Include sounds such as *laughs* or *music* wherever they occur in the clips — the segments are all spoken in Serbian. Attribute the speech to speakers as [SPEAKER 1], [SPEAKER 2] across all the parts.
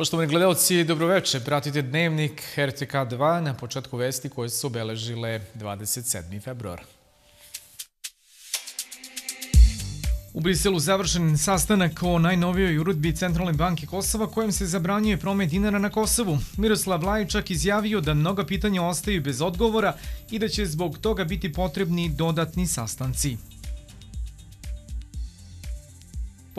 [SPEAKER 1] Poštovani gledalci, dobroveče. Pratite dnevnik RTK 2 na početku vesti koje su obeležile 27. februar. U Briselu završen sastanak o najnovijoj urodbi Centralne banke Kosova kojem se zabranjuje promet dinara na Kosovu. Miroslav Lajčak izjavio da mnoga pitanja ostaju bez odgovora i da će zbog toga biti potrebni dodatni sastanci.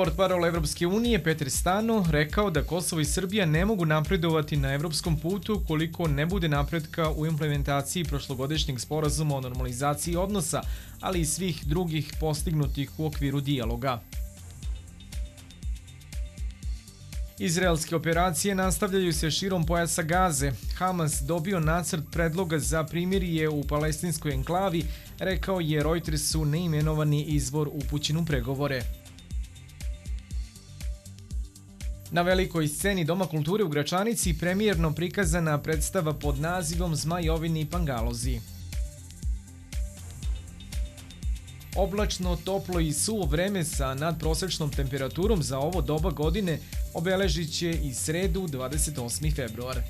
[SPEAKER 1] Portparol Evropske unije Peter Stano rekao da Kosovo i Srbija ne mogu napredovati na evropskom putu koliko ne bude napredka u implementaciji prošlogodišnjeg sporazuma o normalizaciji odnosa, ali i svih drugih postignutih u okviru dijaloga. Izraelske operacije nastavljaju se širom pojasa Gaze. Hamas dobio nacrt predloga za primirije u palestinskoj enklavi, rekao je Reutersu neimenovani izvor upućen u pregovore. Na velikoj sceni Doma kulture u Gračanici premijerno prikazana predstava pod nazivom Zmajovini Pangalozi. Oblačno, toplo i suvo vreme sa nadprosečnom temperaturom za ovo doba godine obeležit će i sredu 28. februar.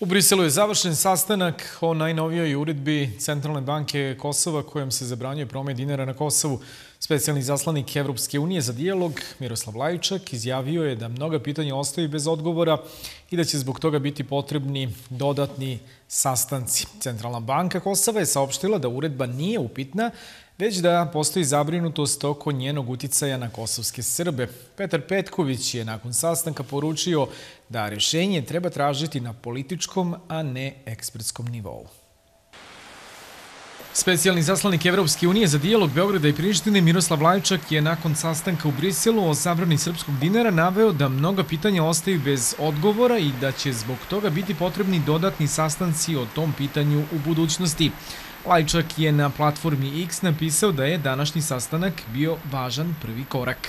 [SPEAKER 1] U Briselu je završen sastanak o najnovijoj uredbi Centralne banke Kosova kojom se zabranjuje promet dinara na Kosovu. Specijalni zaslanik Evropske unije za dijalog Miroslav Lajičak izjavio je da mnoga pitanja ostaju bez odgovora i da će zbog toga biti potrebni dodatni sastanci. Centralna banka Kosova je saopštila da uredba nije upitna, već da postoji zabrinutost oko njenog uticaja na kosovske Srbe. Petar Petković je nakon sastanka poručio da rešenje treba tražiti na političkom, a ne ekspertskom nivou. Specijalni zaslanik Evropske unije za dijalog Beograda i Prištine Miroslav Lajčak je nakon sastanka u Briselu o zabrani srpskog dinara naveo da mnoga pitanja ostaju bez odgovora i da će zbog toga biti potrebni dodatni sastanci o tom pitanju u budućnosti. Lajčak je na platformi X napisao da je današnji sastanak bio važan prvi korak.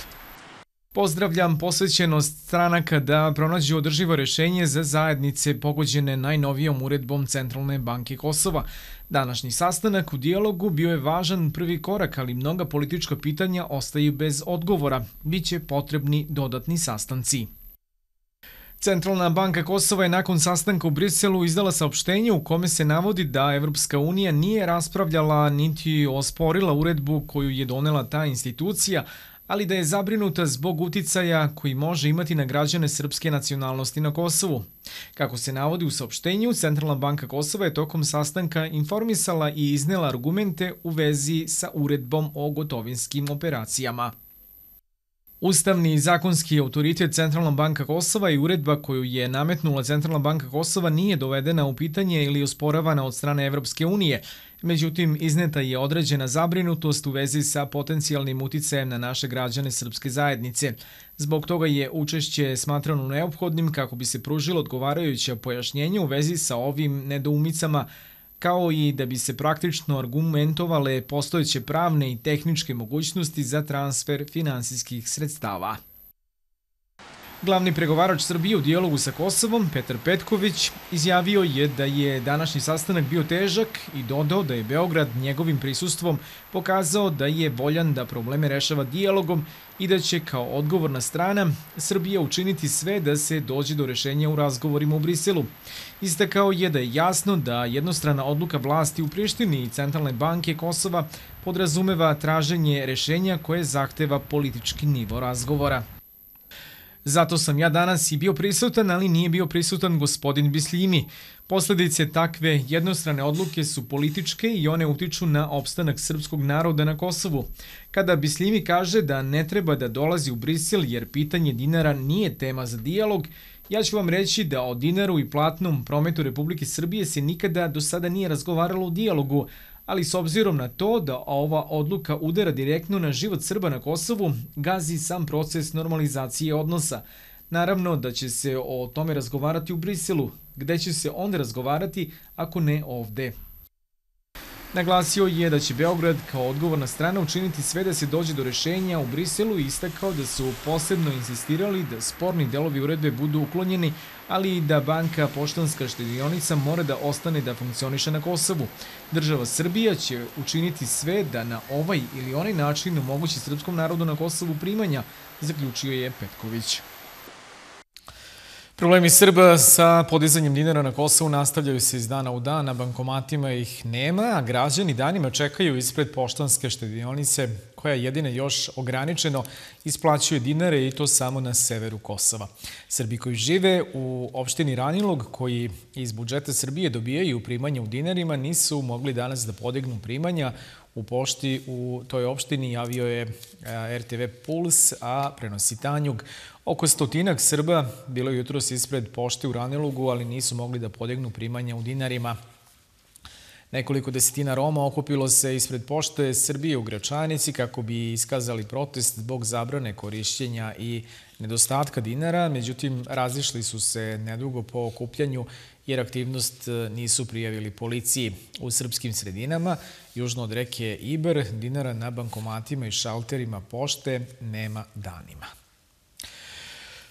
[SPEAKER 1] Pozdravljam posvećenost stranaka da pronađu održivo rešenje za zajednice pogođene najnovijom uredbom Centralne banke Kosova. Današnji sastanak u dijalogu bio je važan prvi korak, ali mnoga politička pitanja ostaju bez odgovora. Biće potrebni dodatni sastanci. Centralna banka Kosova je nakon sastanka u Briselu izdala saopštenje u kome se navodi da Evropska unija nije raspravljala niti osporila uredbu koju je donela ta institucija, ali da je zabrinuta zbog uticaja koji može imati na građane srpske nacionalnosti na Kosovu. Kako se navodi u saopštenju, Centralna banka Kosova je tokom sastanka informisala i iznela argumente u vezi sa uredbom o gotovinskim operacijama. Ustavni i zakonski autoritet Centralna banka Kosova i uredba koju je nametnula Centralna banka Kosova nije dovedena u pitanje ili osporavana od strane Evropske unije, Međutim, izneta je određena zabrinutost u vezi sa potencijalnim uticajem na naše građane srpske zajednice. Zbog toga je učešće smatrano neophodnim kako bi se pružilo odgovarajuće pojašnjenje u vezi sa ovim nedoumicama, kao i da bi se praktično argumentovale postojeće pravne i tehničke mogućnosti za transfer finansijskih sredstava. Glavni pregovarač Srbije u dijalogu sa Kosovom, Petar Petković, izjavio je da je današnji sastanak bio težak i dodao da je Beograd njegovim prisustvom pokazao da je voljan da probleme rešava dijalogom i da će kao odgovorna strana Srbija učiniti sve da se dođe do rešenja u razgovorima u Briselu. Istakao je da je jasno da jednostrana odluka vlasti u Prištini i Centralne banke Kosova podrazumeva traženje rešenja koje zahteva politički nivo razgovora. Zato sam ja danas i bio prisutan, ali nije bio prisutan gospodin Bislimi. Posledice takve jednostrane odluke su političke i one utiču na opstanak srpskog naroda na Kosovu. Kada Bislimi kaže da ne treba da dolazi u Brisel jer pitanje dinara nije tema za dijalog, ja ću vam reći da o dinaru i platnom prometu Republike Srbije se nikada do sada nije razgovaralo u dijalogu, ali s obzirom na to da ova odluka udara direktno na život Srba na Kosovu, gazi sam proces normalizacije odnosa. Naravno da će se o tome razgovarati u Briselu, gde će se onda razgovarati ako ne ovde. Naglasio je da će Beograd kao odgovorna strana učiniti sve da se dođe do rešenja u Briselu i istakao da su posebno insistirali da sporni delovi uredbe budu uklonjeni, ali i da banka Poštanska štedionica mora da ostane da funkcioniše na Kosovu. Država Srbija će učiniti sve da na ovaj ili onaj način omogući srpskom narodu na Kosovu primanja, zaključio je Petković. Problemi Srba sa podizanjem dinara na Kosovu nastavljaju se iz dana u dan, na bankomatima ih nema, a građani danima čekaju ispred poštanske štedionice koja jedine još ograničeno isplaćuje dinare i to samo na severu Kosova. Srbi koji žive u opštini Ranilog, koji iz budžeta Srbije dobijaju primanja u dinarima, nisu mogli danas da podignu primanja u pošti u toj opštini javio je RTV Puls, a prenosi Tanjug. Oko stotinak Srba bilo je jutros ispred pošte u Ranilugu, ali nisu mogli da podignu primanja u dinarima. Nekoliko desetina Roma okupilo se ispred pošte Srbije u Gračanici kako bi iskazali protest zbog zabrane korišćenja i nedostatka dinara, međutim razišli su se nedugo po okupljanju jer aktivnost e, nisu prijavili policiji. U srpskim sredinama, južno od reke Iber, dinara na bankomatima i šalterima pošte nema danima.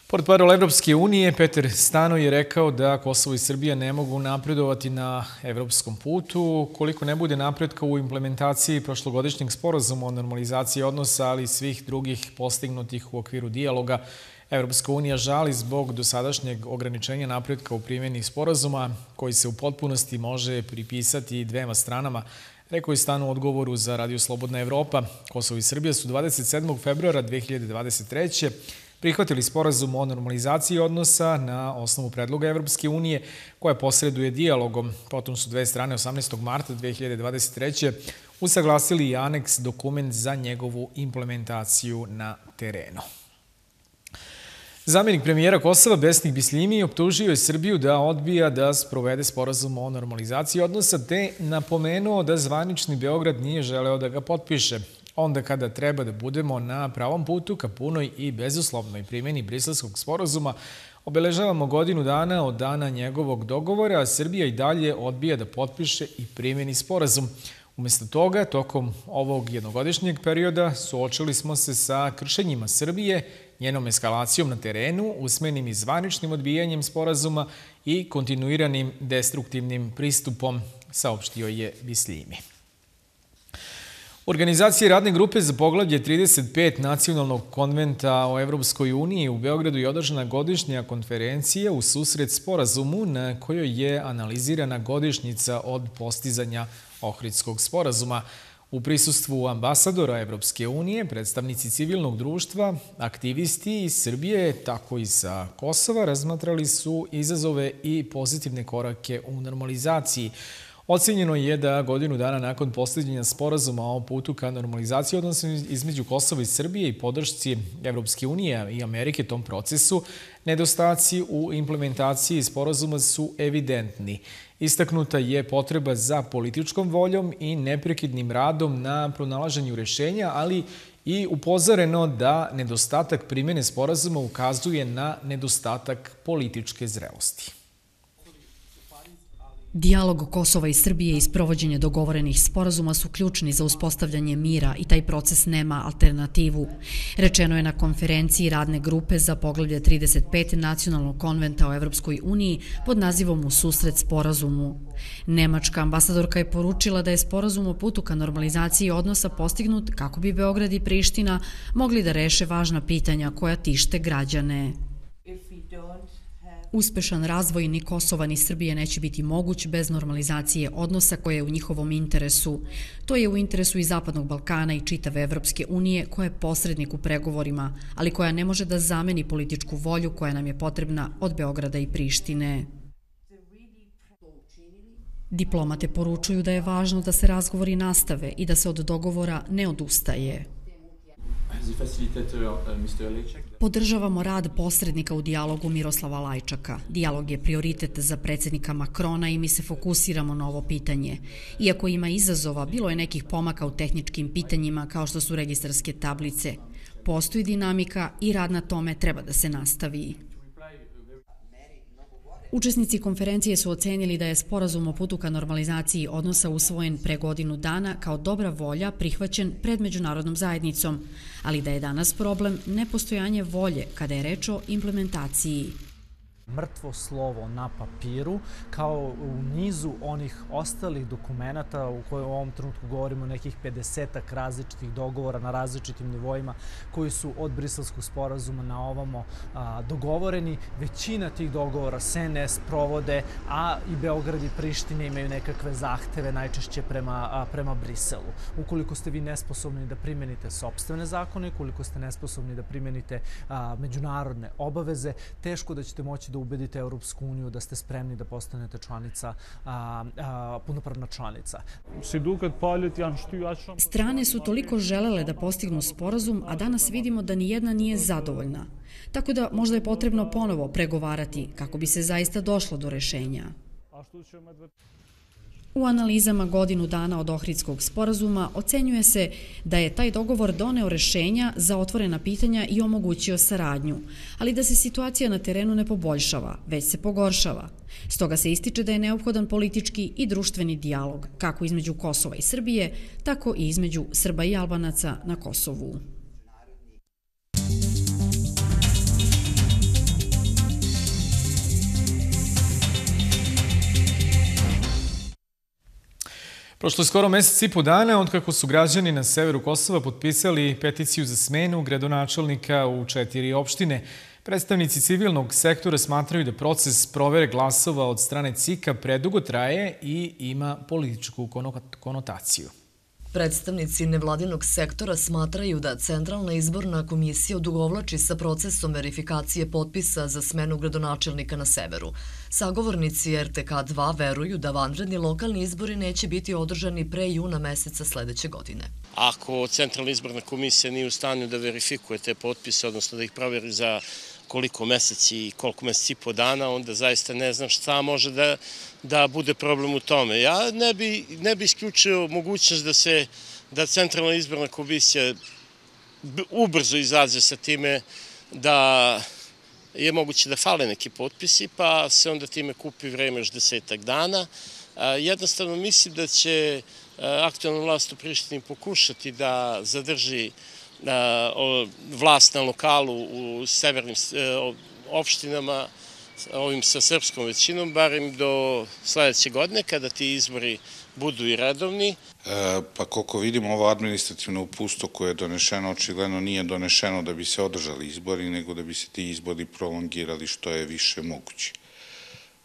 [SPEAKER 1] Portparol Evropske unije Peter Stano je rekao da Kosovo i Srbija ne mogu napredovati na evropskom putu koliko ne bude napretka u implementaciji prošlogodišnjeg sporazuma o normalizaciji odnosa, ali i svih drugih postignutih u okviru dijaloga. Evropska unija žali zbog dosadašnjeg ograničenja napretka u primjeni sporazuma koji se u potpunosti može pripisati dvema stranama, rekao je Stano u odgovoru za Radio Slobodna Evropa. Kosovo i Srbija su 27. februara 2023 prihvatili sporazum o normalizaciji odnosa na osnovu predloga Evropske unije koja posreduje dijalogom. Potom su dve strane 18. marta 2023. usaglasili i aneks dokument za njegovu implementaciju na terenu. Zamjenik premijera Kosova Besnik Bislimi optužio je Srbiju da odbija da sprovede sporazum o normalizaciji odnosa te napomenuo da zvanični Beograd nije želeo da ga potpiše onda kada treba da budemo na pravom putu ka punoj i bezuslovnoj primjeni briselskog sporazuma, obeležavamo godinu dana od dana njegovog dogovora, a Srbija i dalje odbija da potpiše i primjeni sporazum. Umesto toga, tokom ovog jednogodišnjeg perioda, suočili smo se sa kršenjima Srbije, njenom eskalacijom na terenu, usmenim i zvaničnim odbijanjem sporazuma i kontinuiranim destruktivnim pristupom, saopštio je Bislimi. Organizacije radne grupe za poglavlje 35 nacionalnog konventa o Evropskoj uniji u Beogradu je održana godišnja konferencija u susret sporazumu na kojoj je analizirana godišnjica od postizanja Ohridskog sporazuma. U prisustvu ambasadora Evropske unije, predstavnici civilnog društva, aktivisti iz Srbije, tako i sa Kosova, razmatrali su izazove i pozitivne korake u normalizaciji. Ocenjeno je da godinu dana nakon posljednjenja sporazuma o putu ka normalizaciji odnosno između Kosova i Srbije i podršci Evropske unije i Amerike tom procesu, nedostaci u implementaciji sporazuma su evidentni. Istaknuta je potreba za političkom voljom i neprekidnim radom na pronalaženju rešenja, ali i upozoreno da nedostatak primjene sporazuma ukazuje na nedostatak političke zrelosti.
[SPEAKER 2] Dijalog Kosova i Srbije i sprovođenje dogovorenih sporazuma su ključni za uspostavljanje mira i taj proces nema alternativu. Rečeno je na konferenciji radne grupe za poglavlje 35 nacionalnog konventa o Evropskoj uniji pod nazivom U susret sporazumu. Nemačka ambasadorka je poručila da je sporazum o putu ka normalizaciji odnosa postignut kako bi Beograd i Priština mogli da reše važna pitanja koja tište građane. Uspešan razvoj ni Kosova ni Srbije neće biti moguć bez normalizacije odnosa koje je u njihovom interesu. To je u interesu i Zapadnog Balkana i čitave Evropske unije koja je posrednik u pregovorima, ali koja ne može da zameni političku volju koja nam je potrebna od Beograda i Prištine. Diplomate poručuju da je važno da se razgovori nastave i da se od dogovora ne odustaje. Podržavamo rad posrednika u dijalogu Miroslava Lajčaka. Dijalog je prioritet za predsjednika Makrona i mi se fokusiramo na ovo pitanje. Iako ima izazova, bilo je nekih pomaka u tehničkim pitanjima kao što su registarske tablice. Postoji dinamika i rad na tome treba da se nastavi. Učesnici konferencije su ocenili da je sporazum o putu ka normalizaciji odnosa usvojen pre godinu dana kao dobra volja prihvaćen pred međunarodnom zajednicom, ali da je danas problem nepostojanje volje kada je reč o implementaciji
[SPEAKER 3] mrtvo slovo na papiru, kao u nizu onih ostalih dokumenta u kojoj u ovom trenutku govorimo nekih 50 različitih dogovora na različitim nivoima koji su od briselskog sporazuma na ovamo a, dogovoreni. Većina tih dogovora se ne sprovode, a i Beograd i Prištine imaju nekakve zahteve najčešće prema, a, prema Briselu. Ukoliko ste vi nesposobni da primenite sobstvene zakone, ukoliko ste nesposobni da primenite a, međunarodne obaveze, teško da ćete moći da ubedite Europsku uniju da ste spremni da postanete članica, a, a, punopravna članica.
[SPEAKER 2] Strane su toliko želele da postignu sporazum, a danas vidimo da ni jedna nije zadovoljna. Tako da možda je potrebno ponovo pregovarati kako bi se zaista došlo do rešenja. U analizama godinu dana od Ohridskog sporazuma ocenjuje se da je taj dogovor doneo rešenja za otvorena pitanja i omogućio saradnju, ali da se situacija na terenu ne poboljšava, već se pogoršava. Stoga se ističe da je neophodan politički i društveni dijalog, kako između Kosova i Srbije, tako i između Srba i Albanaca na Kosovu.
[SPEAKER 1] Prošlo je skoro mesec i po dana od kako su građani na severu Kosova potpisali peticiju za smenu gradonačelnika u četiri opštine. Predstavnici civilnog sektora smatraju da proces provere glasova od strane CIKA predugo traje i ima političku konotaciju.
[SPEAKER 4] Predstavnici nevladinog sektora smatraju da Centralna izborna komisija odugovlači sa procesom verifikacije potpisa za smenu gradonačelnika na severu. Sagovornici RTK2 veruju da vanredni lokalni izbori neće biti održani pre juna meseca sledeće godine.
[SPEAKER 5] Ako Centralna izborna komisija nije u stanju da verifikuje te potpise, odnosno da ih proveri za koliko meseci i koliko meseci po dana, onda zaista ne znam šta može da, da bude problem u tome. Ja ne bi, ne bi isključio mogućnost da se da Centralna izborna komisija ubrzo izađe sa time da je moguće da fale neki potpisi, pa se onda time kupi vreme još desetak dana. Jednostavno mislim da će aktualna vlast u Prištini pokušati da zadrži vlast na lokalu u severnim e, opštinama, ovim sa srpskom većinom, barim do sledeće godine, kada ti izbori budu i redovni.
[SPEAKER 6] E, pa koliko vidimo, ovo administrativno upusto koje je donešeno, očigledno nije donešeno da bi se održali izbori, nego da bi se ti izbori prolongirali što je više moguće.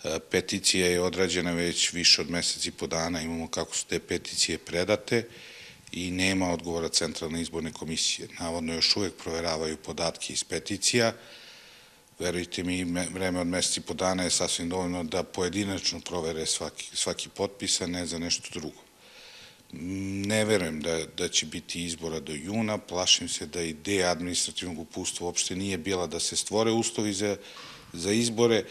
[SPEAKER 6] E, peticija je odrađena već više od meseci po dana, imamo kako su te peticije predate i nema odgovora Centralne izborne komisije. Navodno još uvek proveravaju podatke iz peticija. Verujte mi, vreme od meseci po dana je sasvim dovoljno da pojedinačno provere svaki, svaki potpis, a ne za nešto drugo. Ne verujem da, da će biti izbora do juna, plašim se da ideja administrativnog upustva uopšte nije bila da se stvore uslovi za, za izbore,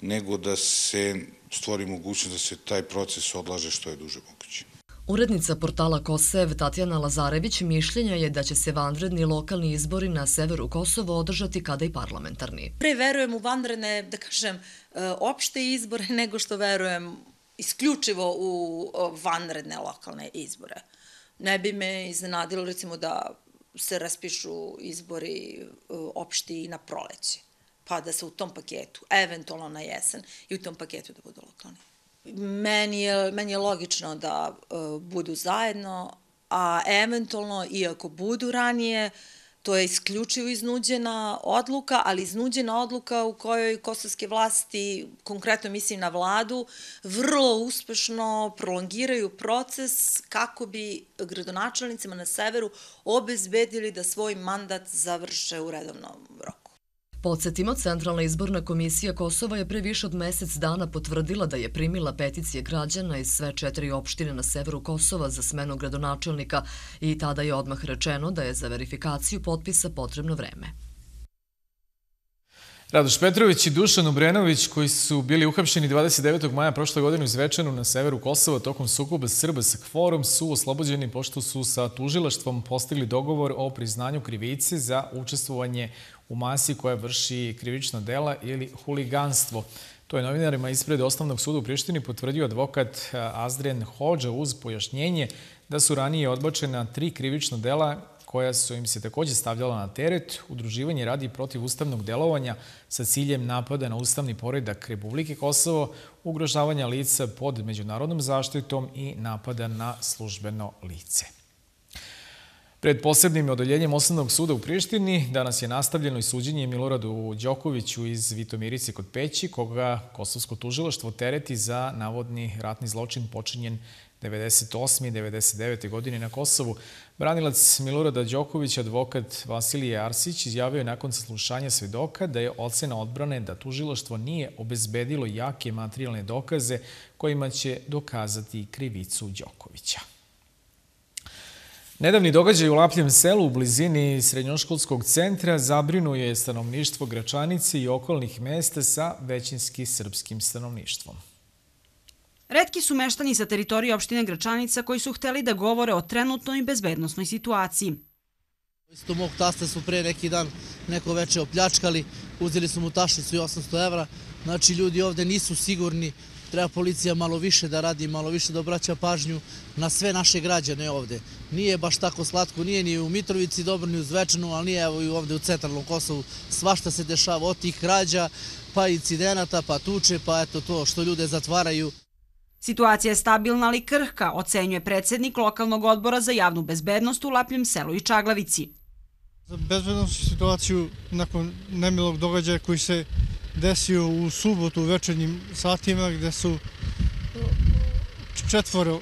[SPEAKER 6] nego da se stvori mogućnost da se taj proces odlaže što je duže moguće.
[SPEAKER 4] Urednica portala Kosev Tatjana Lazarević mišljenja je da će se vanredni lokalni izbori na severu Kosova održati kada i parlamentarni.
[SPEAKER 7] Pre verujem u vanredne, da kažem, e, opšte izbore *laughs* nego što verujem isključivo u vanredne lokalne izbore. Ne bi me iznenadilo recimo da se raspišu izbori e, opšti na proleće, pa da se u tom paketu, eventualno na jesen, i u tom paketu da budu lokalni. Meni je, meni je logično da uh, budu zajedno, a eventualno, iako budu ranije, to je isključivo iznuđena odluka, ali iznuđena odluka u kojoj kosovske vlasti, konkretno mislim na vladu, vrlo uspešno prolongiraju proces kako bi gradonačelnicima na severu obezbedili da svoj mandat završe u redovnom roku.
[SPEAKER 4] Podsjetimo, Centralna izborna komisija Kosova je pre više od mesec dana potvrdila da je primila peticije građana iz sve četiri opštine na severu Kosova za smenu gradonačelnika i tada je odmah rečeno da je za verifikaciju potpisa potrebno vreme.
[SPEAKER 1] Radoš Petrović i Dušan Ubrenović, koji su bili uhapšeni 29. maja prošle godine u Zvečanu na severu Kosova tokom sukoba Srba sa Kforom, su oslobođeni pošto su sa tužilaštvom postigli dogovor o priznanju krivice za učestvovanje u masi koja vrši krivična dela ili huliganstvo. To je novinarima ispred Osnovnog suda u Prištini potvrdio advokat Azdren Hođa uz pojašnjenje da su ranije odbačena tri krivična dela koja su im se takođe stavljala na teret, udruživanje radi protiv ustavnog delovanja sa ciljem napada na ustavni poredak Republike Kosovo, ugrožavanja lica pod međunarodnom zaštitom i napada na službeno lice. Pred posebnim odeljenjem Osnovnog suda u Prištini danas je nastavljeno i suđenje Miloradu Đokoviću iz Vitomirice kod Peći, koga Kosovsko tužilaštvo tereti za navodni ratni zločin počinjen 98. i 99. godine na Kosovu. Branilac Milorada Đokovića, advokat Vasilije Arsić, izjavio je nakon saslušanja svedoka da je ocena odbrane da tužilaštvo nije obezbedilo jake materijalne dokaze kojima će dokazati krivicu Đokovića. Nedavni događaj u Lapljem selu u blizini srednjoškolskog centra zabrinuo je stanovništvo Gračanice i okolnih mesta sa većinski srpskim stanovništvom.
[SPEAKER 8] Redki su meštani sa teritorije opštine Gračanica koji su hteli da govore o trenutnoj bezbednostnoj situaciji.
[SPEAKER 9] Isto mog tasta su pre neki dan neko veče opljačkali, uzeli su mu tašnicu i 800 evra. Znači ljudi ovde nisu sigurni, treba policija malo više da radi, malo više da obraća pažnju na sve naše građane ovde. Nije baš tako slatko, nije ni u Mitrovici dobro, ni u Zvečanu, ali nije evo i ovde u centralnom Kosovu. Svašta se dešava od tih krađa, pa incidenata, pa tuče, pa eto to što ljude zatvaraju.
[SPEAKER 8] Situacija je stabilna ali krhka, ocenjuje predsednik lokalnog odbora za javnu bezbednost u Lapljem selu i Čaglavici.
[SPEAKER 10] Za bezbednostnu situaciju nakon nemilog događaja koji se desio u subotu u večernjim satima gde su četvoro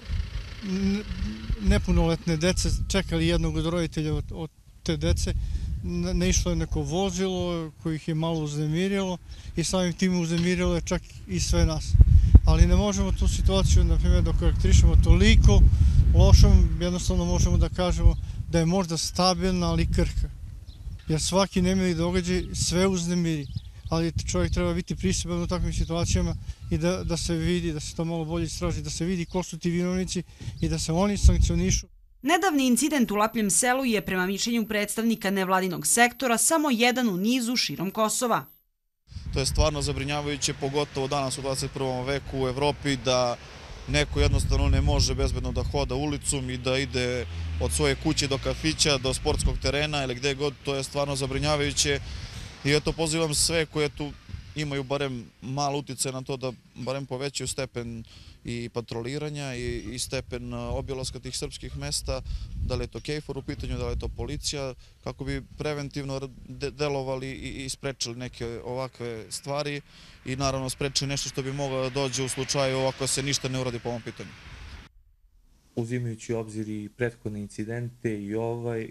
[SPEAKER 10] nepunoletne dece čekali jednog od roditelja od, te dece. Ne išlo je neko vozilo koje ih je malo uznemirilo i samim tim uznemirilo je čak i sve nas. Ali ne možemo tu situaciju, na primjer, da karakterišemo toliko lošom, jednostavno možemo da kažemo da je možda stabilna, ali krhka. Jer svaki nemili događaj sve uznemiri, ali čovjek treba biti pristupan u takvim situacijama i da, da se vidi, da se to malo bolje istraži, da se vidi ko su ti vinovnici i da se oni sankcionišu.
[SPEAKER 8] Nedavni incident u Lapljem selu je prema mišljenju predstavnika nevladinog sektora samo jedan u nizu širom Kosova.
[SPEAKER 11] To je stvarno zabrinjavajuće, pogotovo danas u 21. veku u Evropi, da neko jednostavno ne može bezbedno da hoda ulicom i da ide od svoje kuće do kafića, do sportskog terena ili gde god, to je stvarno zabrinjavajuće. I eto, pozivam sve koje tu imaju barem malo utice na to da barem povećaju stepen i patroliranja i, i stepen obilaska tih srpskih mesta, da li je to KFOR u pitanju, da li je to policija, kako bi preventivno delovali i, i sprečili neke ovakve stvari i naravno sprečili nešto što bi moglo da dođe u slučaju ako se ništa ne uradi po ovom pitanju.
[SPEAKER 12] Uzimajući obzir i prethodne incidente i ovaj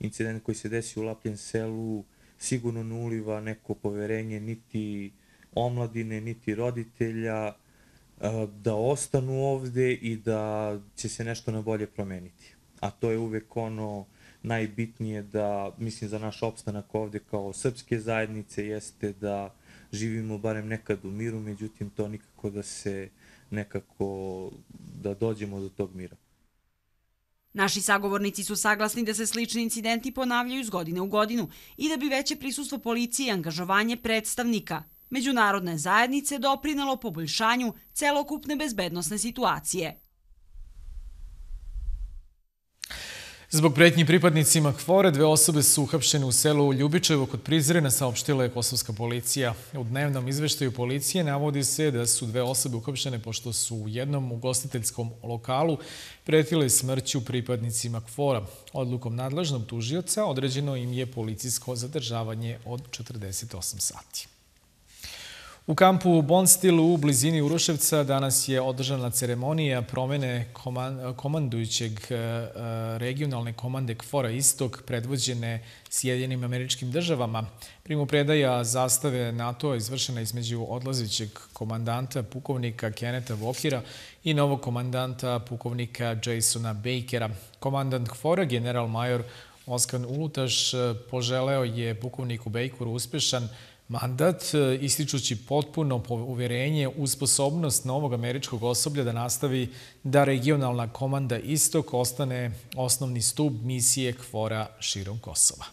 [SPEAKER 12] incident koji se desi u Lapljen selu, sigurno ne uliva neko poverenje niti omladine, niti roditelja, da ostanu ovde i da će se nešto na bolje promeniti. A to je uvek ono najbitnije da, mislim, za naš opstanak ovde kao srpske zajednice jeste da živimo barem nekad u miru, međutim to nikako da se nekako, da dođemo do tog mira.
[SPEAKER 8] Naši sagovornici su saglasni da se slični incidenti ponavljaju iz godine u godinu i da bi veće prisustvo policije i angažovanje predstavnika međunarodne zajednice doprinalo poboljšanju celokupne bezbednostne situacije.
[SPEAKER 1] Zbog pretnji pripadnicima KFORE dve osobe su uhapšene u selu Ljubičevo kod Prizrena, saopštila je kosovska policija. U dnevnom izveštaju policije navodi se da su dve osobe uhapšene pošto su u jednom ugostiteljskom lokalu pretile smrću pripadnicima KFORA. Odlukom nadležnog tužioca određeno im je policijsko zadržavanje od 48 sati. U kampu Bonstil u blizini Uroševca danas je održana ceremonija promene komandujućeg e, e, regionalne komande KFOR-a Istok predvođene Sjedinim američkim državama. Primo predaja zastave NATO izvršena između odlazećeg komandanta pukovnika Keneta Vokira i novog komandanta pukovnika Jasona Bakera. Komandant KFOR-a, general major Oskan Ulutaš, poželeo je pukovniku Bakeru uspešan mandat, e, ističući potpuno uverenje u sposobnost novog američkog osoblja da nastavi da regionalna komanda Istok ostane osnovni stup misije KFOR-a širom Kosova.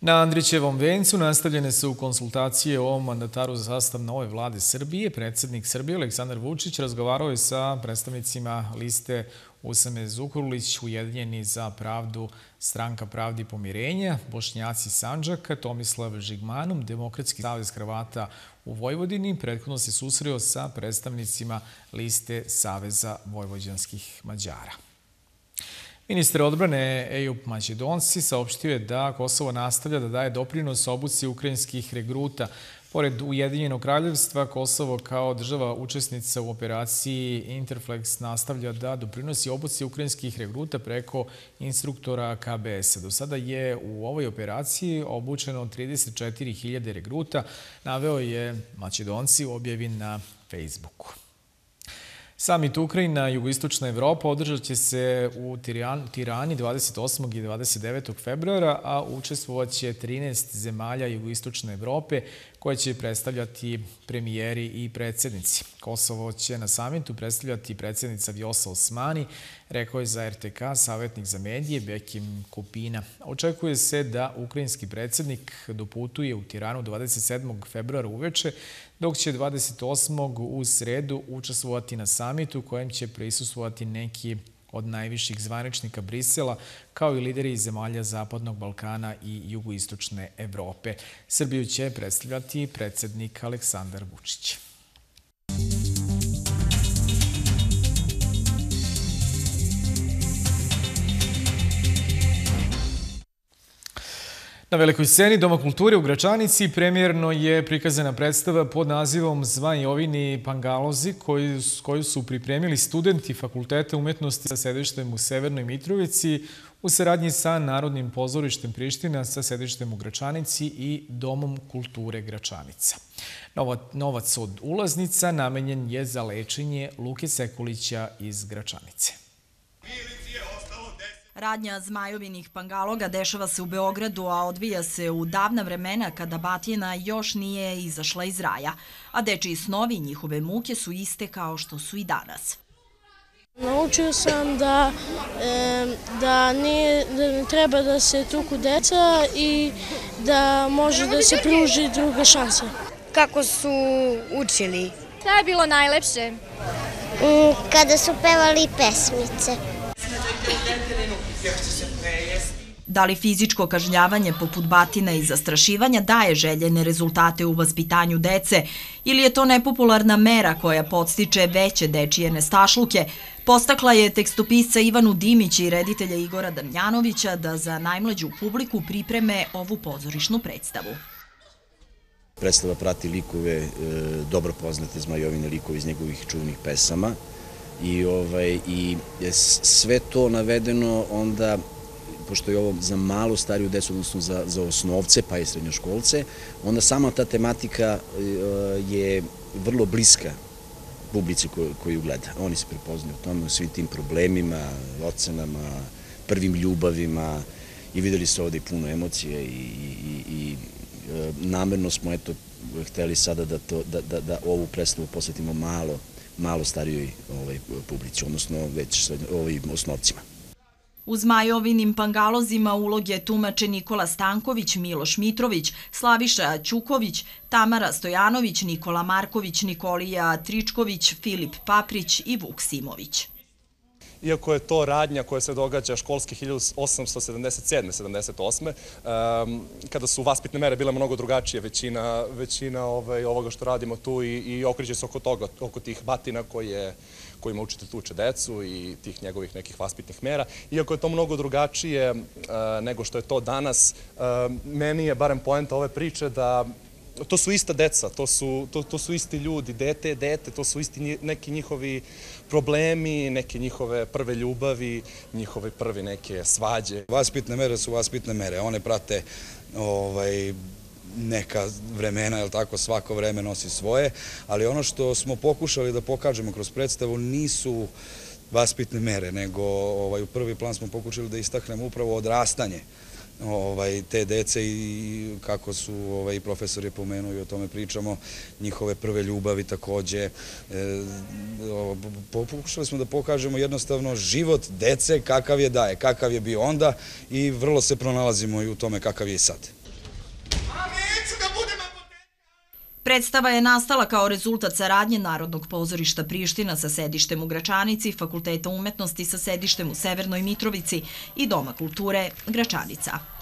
[SPEAKER 1] Na Andrićevom vencu nastavljene su konsultacije o mandataru za sastav nove vlade Srbije. Predsednik Srbije Aleksandar Vučić razgovarao je sa predstavnicima liste Usame Zukurlić, Ujedinjeni za pravdu, Stranka pravdi i pomirenja, Bošnjaci Sanđaka, Tomislav Žigmanum, Demokratski savez Hrvata u Vojvodini. Prethodno se susreo sa predstavnicima liste Saveza vojvođanskih Mađara. Ministar odbrane Ejup Mađedonci saopštio je da Kosovo nastavlja da daje doprinos obuci ukrajinskih regruta. Pored Ujedinjenog kraljevstva, Kosovo kao država učesnica u operaciji Interflex nastavlja da doprinosi obuci ukrajinskih regruta preko instruktora KBS-a. Do sada je u ovoj operaciji obučeno 34.000 regruta, naveo je Mađedonci u objavi na Facebooku. Samit Ukrajina, Jugoistočna Evropa održat će se u Tirani 28. i 29. februara, a učestvovat će 13 zemalja Jugoistočne Evrope koje će predstavljati premijeri i predsednici. Kosovo će na samitu predstavljati predsednica Vjosa Osmani, rekao je za RTK savjetnik za medije Bekim Kupina. Očekuje se da ukrajinski predsednik doputuje u Tiranu 27. februara uveče, dok će 28. u sredu učestvovati na samitu kojem će prisustovati neki od najviših zvaničnika Brisela, kao i lideri iz zemalja Zapadnog Balkana i jugoistočne Evrope. Srbiju će predstavljati predsednik Aleksandar Vučić. Na velikoj sceni Doma kulture u Gračanici premijerno je prikazana predstava pod nazivom Zvajovini Pangalozi koju su pripremili studenti Fakulteta umetnosti sa sedištem u Severnoj Mitrovici u saradnji sa Narodnim pozorištem Priština sa sedištem u Gračanici i Domom kulture Gračanica. Novac od ulaznica namenjen je za lečenje Luke Sekulića iz Gračanice.
[SPEAKER 13] Radnja zmajovinih pangaloga dešava se u Beogradu, a odvija se u davna vremena kada batina još nije izašla iz raja, a dečiji snovi i njihove muke su iste kao što su i danas.
[SPEAKER 14] Naučio sam da, da, nije, da ne treba da se tuku deca i da može da se pruži druga šansa.
[SPEAKER 15] Kako su učili?
[SPEAKER 16] Šta je bilo najlepše?
[SPEAKER 17] Mm, kada su pevali pesmice.
[SPEAKER 13] Da li fizičko kažnjavanje poput batina i zastrašivanja daje željene rezultate u vaspitanju dece? Ili je to nepopularna mera koja podstiče veće dečije nestašluke, postakla je tekstopisca Ivanu Dimić i reditelja Igora Damjanovića da za najmlađu publiku pripreme ovu pozorišnu predstavu.
[SPEAKER 18] Predstava prati likove, e, dobro poznate zmajovine likove iz njegovih čuvenih pesama i, ovaj, i sve to navedeno onda pošto je ovo za malu stariju decu, odnosno za, za osnovce, pa i srednjoškolce, onda sama ta tematika e, je vrlo bliska publici koju, koju gleda. Oni se prepoznaju u tome, u svim tim problemima, ocenama, prvim ljubavima i videli su ovde i puno emocije i, i, i e, namerno smo eto hteli sada da, to, da, da, da ovu predstavu posvetimo malo, malo starijoj ovaj, publici, odnosno već ovim osnovcima.
[SPEAKER 13] U Zmajovinim pangalozima uloge tumače Nikola Stanković, Miloš Mitrović, Slaviša Ćuković, Tamara Stojanović, Nikola Marković, Nikolija Tričković, Filip Paprić i Vuk Simović
[SPEAKER 19] iako je to radnja koja se događa školski 1877-78. kada su vaspitne mere bile mnogo drugačije, većina, većina ovaj, ovoga što radimo tu i, i okriđe se oko toga, oko tih batina kojima učitelj tuče decu i tih njegovih nekih vaspitnih mera. Iako je to mnogo drugačije nego što je to danas, meni je barem poenta ove priče da to su ista deca, to su, to, to su isti ljudi, dete dete, to su isti neki njihovi problemi, neke njihove prve ljubavi, njihove prve neke svađe.
[SPEAKER 20] Vaspitne mere su vaspitne mere, one prate ovaj, neka vremena, tako, svako vreme nosi svoje, ali ono što smo pokušali da pokažemo kroz predstavu nisu vaspitne mere, nego ovaj, u prvi plan smo pokušali da istaknemo upravo odrastanje ovaj, te dece i kako su ovaj, profesori pomenuo i o tome pričamo, njihove prve ljubavi takođe. E, pokušali smo da pokažemo jednostavno život dece, kakav je daje, kakav je bio onda i vrlo se pronalazimo i u tome kakav je i sad.
[SPEAKER 13] Predstava je nastala kao rezultat saradnje Narodnog pozorišta Priština sa sedištem u Gračanici, Fakulteta umetnosti sa sedištem u Severnoj Mitrovici i Doma kulture Gračanica.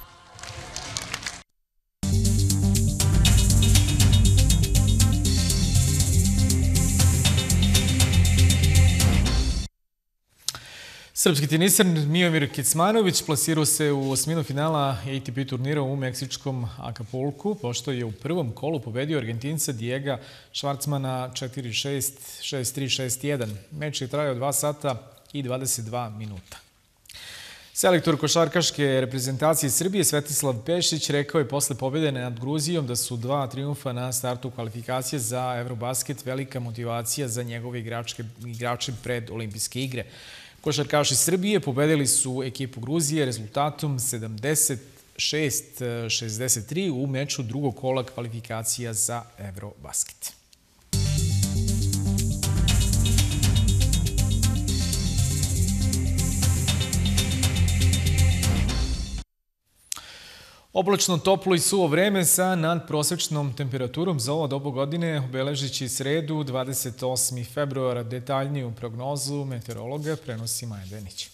[SPEAKER 1] Srpski teniser Mijomir Kecmanović plasirao se u osminu finala ATP turnira u meksičkom Acapulku, pošto je u prvom kolu pobedio Argentinca Diego Švarcmana 4-6, 6-3, 6-1. Meč je trajao 2 sata i 22 minuta. Selektor košarkaške reprezentacije Srbije Svetislav Pešić rekao je posle pobjede nad Gruzijom da su dva triumfa na startu kvalifikacije za Eurobasket velika motivacija za njegove igrače pred olimpijske igre. Košarkaši Srbije pobedili su ekipu Gruzije rezultatom 76-63 u meču drugog kola kvalifikacija za Eurobasket. Oblačno, toplo i suvo vreme sa nadprosečnom temperaturom za ovo dobu godine obeležići sredu 28. februara. Detaljniju prognozu meteorologa prenosi Maja Denić.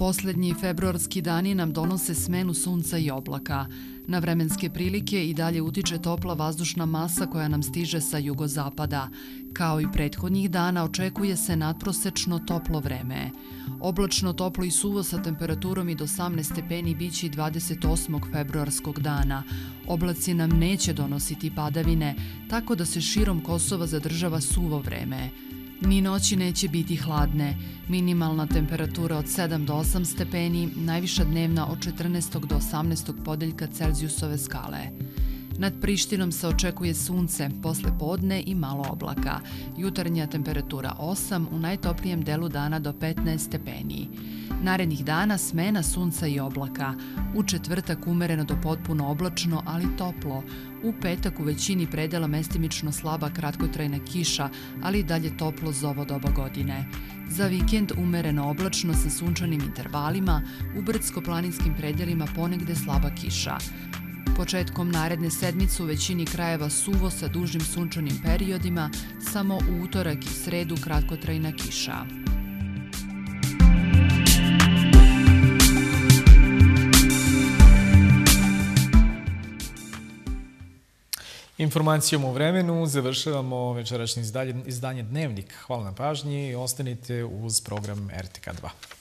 [SPEAKER 21] Poslednji februarski dani nam donose smenu sunca i oblaka. Na vremenske prilike i dalje utiče topla vazdušna masa koja nam stiže sa jugozapada. Kao i prethodnih dana očekuje se nadprosečno toplo vreme. Oblačno, toplo i suvo sa temperaturom i do 18 stepeni biće 28. februarskog dana. Oblaci nam neće donositi padavine, tako da se širom Kosova zadržava suvo vreme. Ni noći neće biti hladne. Minimalna temperatura od 7 do 8 stepeni, najviša dnevna od 14. do 18. podeljka Celzijusove skale. Nad Prištinom se očekuje sunce, posle podne i malo oblaka. Jutarnja temperatura 8, u najtoplijem delu dana do 15 stepeni. Narednih dana smena sunca i oblaka. U četvrtak umereno do potpuno oblačno, ali toplo. U petak u većini predela mestimično slaba kratkotrajna kiša, ali dalje toplo za ovo doba godine. Za vikend umereno oblačno sa sunčanim intervalima, u brdsko-planinskim predelima ponegde slaba kiša. Početkom naredne sedmice u većini krajeva suvo sa dužim sunčanim periodima, samo u utorak i sredu kratkotrajna kiša.
[SPEAKER 1] Informacijom o vremenu završavamo večerašnje izdanje Dnevnik. Hvala na pažnji i ostanite uz program RTK 2.